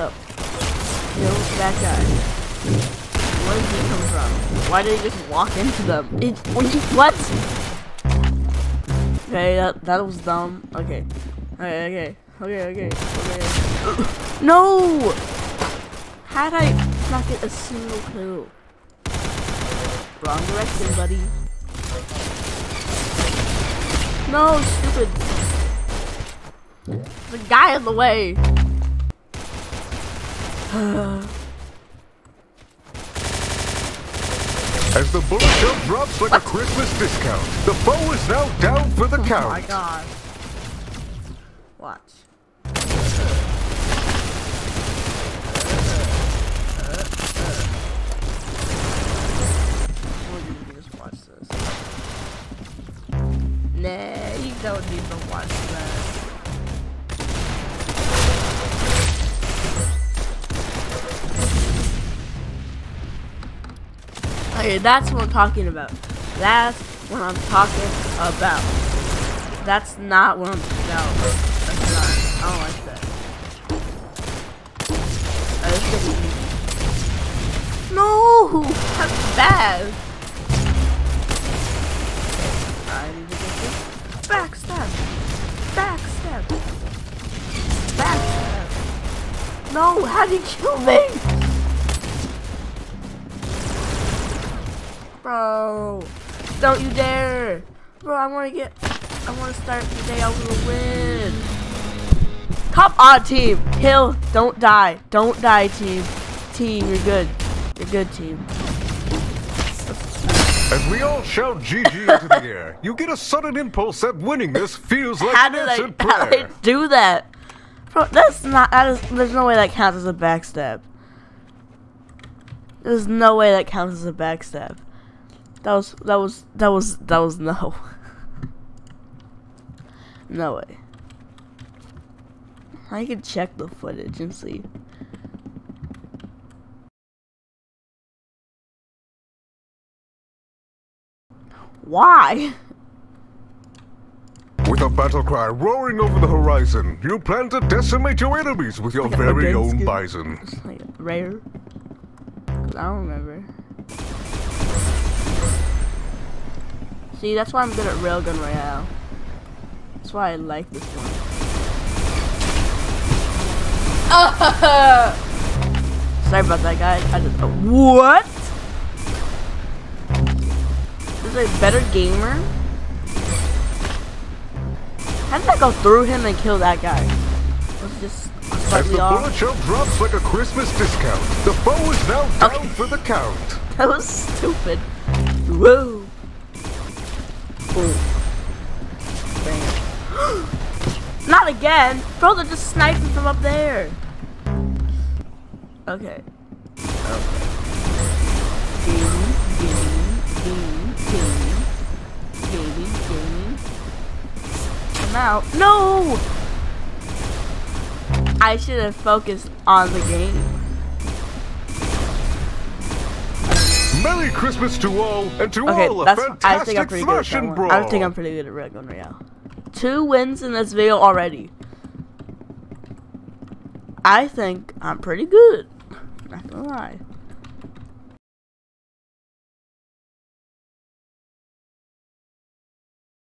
up. Kill that guy. Where did he come from? Why did he just walk into them? It, oh, what? Okay, that, that was dumb. Okay. Okay, okay. Okay, okay. Okay. no! How'd I not get a single kill? Wrong direction, buddy. No, stupid. The guy in the way. As the bullet shell drops like a Christmas discount, the foe is now down for the count. Oh my god. Watch. Or you can just watch this. Nah, you don't need to watch that. Okay, that's what I'm talking about. That's what I'm talking about. That's not what I'm no. That's not. I don't like that. No, that's bad. I need to get this. Backstab. Backstab. Backstab. No, how'd you kill me? Bro, don't you dare. Bro, I want to get, I want to start the day out with a win. Come on, team. Hill, Don't die. Don't die, team. Team, you're good. You're good, team. As we all shout GG into the air, you get a sudden impulse that winning this feels like How an did I, answered how did I do that? Bro, that's not, that is, there's no way that counts as a backstab. There's no way that counts as a backstab. That was, that was, that was, that was no. no way. I can check the footage and see. Why? With a battle cry roaring over the horizon, you plan to decimate your enemies with your Like very own skin. bison. It's like rare. I don't remember. See, that's why I'm good at Railgun Royale. That's why I like this one. Sorry about that, guy. I just. what? This is a better gamer? How did I go through him and kill that guy? Was it just As the off? bullet shell drops like a Christmas discount, the foe is now down Okay. for the count. That was stupid. Whoa. Not again! Bro, they're just sniping from up there. Okay. Okay. Gaming, gaming, gaming, gaming. Gaming, gaming. Come out. No! I should have focused on the game. Merry Christmas to all, and to Okay, all a that's. I fantastic think I'm pretty good flash that and brawl. I think I'm pretty good at Railgun Royale. Two wins in this video already. I think I'm pretty good. Not gonna lie.